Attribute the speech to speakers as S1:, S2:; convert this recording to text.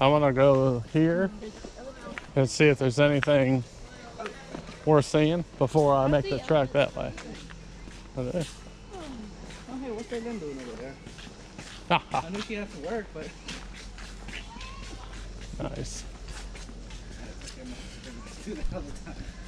S1: I want to go here and see if there's anything worth seeing before I make the track that way. Okay.
S2: Oh, hey, what's that doing over there? I knew she had to work, but.
S1: Nice.
S2: Do that all the time.